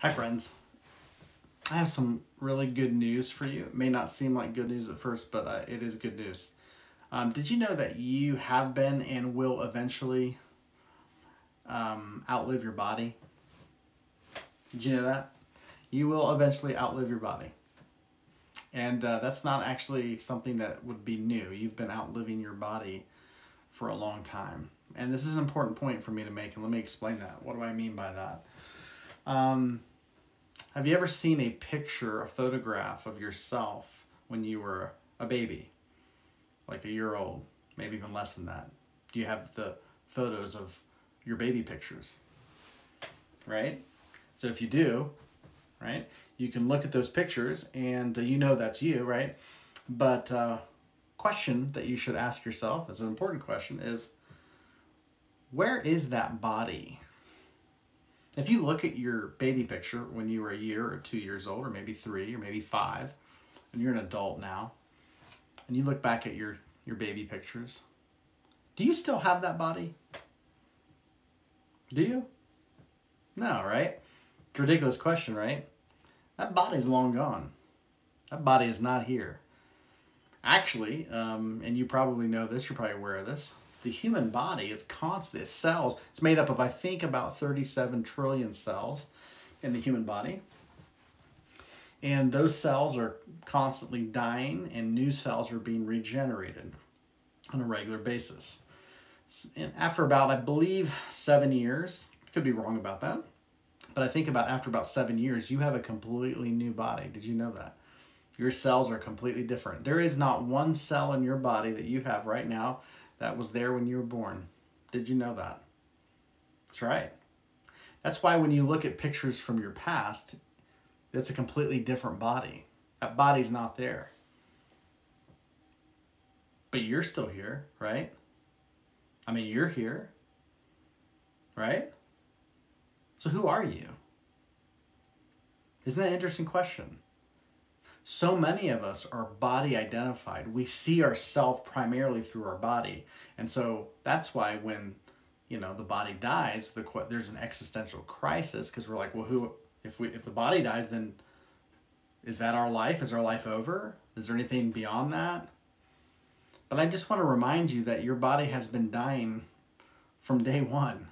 Hi, friends. I have some really good news for you. It may not seem like good news at first, but uh, it is good news. Um, did you know that you have been and will eventually um, outlive your body? Did you know that? You will eventually outlive your body. And uh, that's not actually something that would be new. You've been outliving your body for a long time. And this is an important point for me to make, and let me explain that. What do I mean by that? Um, have you ever seen a picture, a photograph of yourself when you were a baby? Like a year old, maybe even less than that. Do you have the photos of your baby pictures? Right? So if you do, right, you can look at those pictures and uh, you know that's you, right? But uh, question that you should ask yourself, is an important question, is where is that body? If you look at your baby picture when you were a year or two years old, or maybe three, or maybe five, and you're an adult now, and you look back at your, your baby pictures, do you still have that body? Do you? No, right? It's ridiculous question, right? That body's long gone. That body is not here. Actually, um, and you probably know this, you're probably aware of this, the human body is constant. Cells. It's made up of, I think, about 37 trillion cells in the human body. And those cells are constantly dying, and new cells are being regenerated on a regular basis. And after about, I believe, seven years, could be wrong about that, but I think about after about seven years, you have a completely new body. Did you know that? Your cells are completely different. There is not one cell in your body that you have right now that was there when you were born. Did you know that? That's right. That's why when you look at pictures from your past, it's a completely different body. That body's not there. But you're still here, right? I mean, you're here, right? So who are you? Isn't that an interesting question? So many of us are body identified. We see ourselves primarily through our body. And so that's why when, you know, the body dies, the there's an existential crisis because we're like, well, who if we if the body dies then is that our life? Is our life over? Is there anything beyond that? But I just want to remind you that your body has been dying from day 1.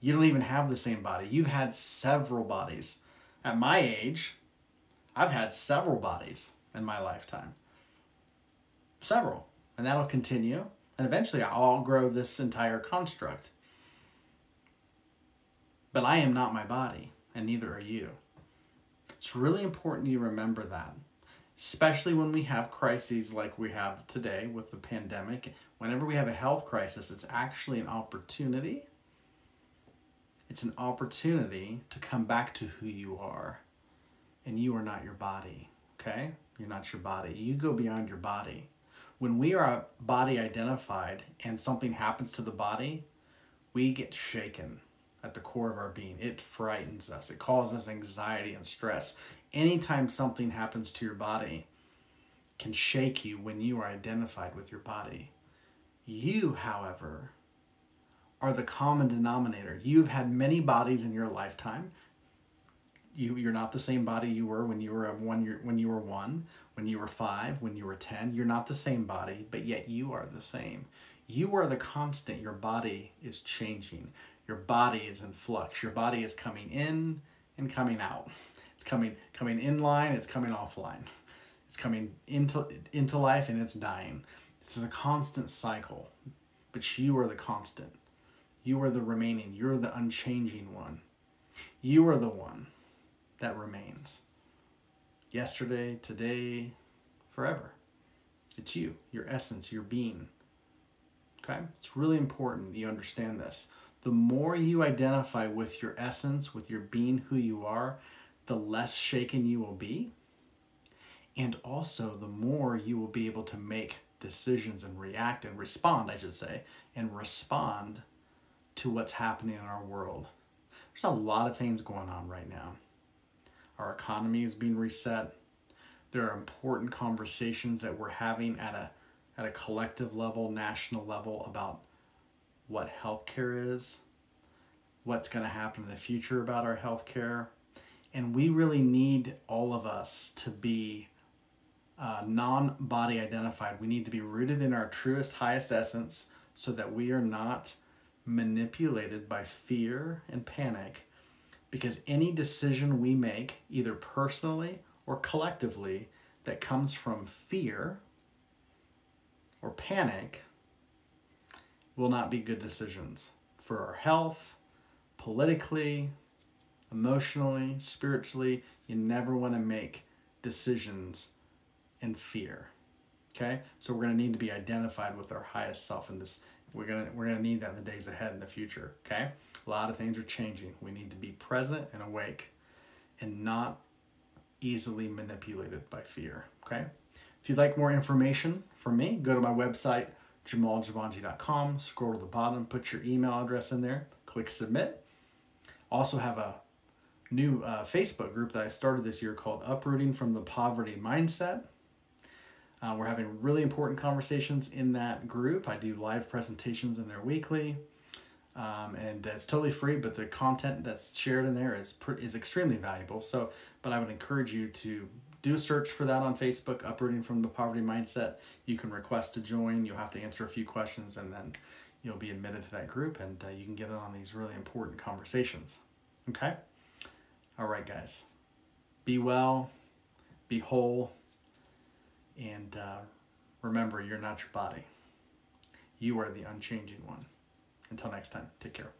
You don't even have the same body. You've had several bodies. At my age, I've had several bodies in my lifetime. Several. And that'll continue. And eventually I'll grow this entire construct. But I am not my body, and neither are you. It's really important you remember that, especially when we have crises like we have today with the pandemic. Whenever we have a health crisis, it's actually an opportunity. It's an opportunity to come back to who you are and you are not your body, okay? You're not your body. You go beyond your body. When we are body identified and something happens to the body, we get shaken at the core of our being. It frightens us. It causes anxiety and stress. Anytime something happens to your body can shake you when you are identified with your body. You, however, are the common denominator. You've had many bodies in your lifetime you you're not the same body you were when you were one year when you were one when you were five when you were ten. You're not the same body but yet you are the same. You are the constant. Your body is changing. Your body is in flux. Your body is coming in and coming out. It's coming coming in line it's coming offline. It's coming into into life and it's dying. This is a constant cycle but you are the constant. You are the remaining. You're the unchanging one. You are the one that remains. Yesterday, today, forever. It's you, your essence, your being. Okay? It's really important you understand this. The more you identify with your essence, with your being, who you are, the less shaken you will be. And also, the more you will be able to make decisions and react and respond, I should say, and respond to what's happening in our world. There's a lot of things going on right now. Our economy is being reset. There are important conversations that we're having at a at a collective level, national level about what healthcare is, what's going to happen in the future about our healthcare, And we really need all of us to be uh, non body identified. We need to be rooted in our truest, highest essence so that we are not manipulated by fear and panic. Because any decision we make, either personally or collectively, that comes from fear or panic will not be good decisions for our health, politically, emotionally, spiritually. You never want to make decisions in fear. Okay? So we're going to need to be identified with our highest self in this we're to we're to need that in the days ahead in the future, okay? A lot of things are changing. We need to be present and awake and not easily manipulated by fear, okay? If you'd like more information from me, go to my website jamaljivanjee.com, scroll to the bottom, put your email address in there, click submit. Also have a new uh, Facebook group that I started this year called Uprooting from the Poverty Mindset. Uh, we're having really important conversations in that group. I do live presentations in there weekly. Um, and it's totally free, but the content that's shared in there is is extremely valuable. So, but I would encourage you to do a search for that on Facebook, Uprooting from the Poverty Mindset. You can request to join. You'll have to answer a few questions, and then you'll be admitted to that group, and uh, you can get in on these really important conversations. Okay. All right, guys. Be well. Be whole and uh, remember, you're not your body. You are the unchanging one. Until next time, take care.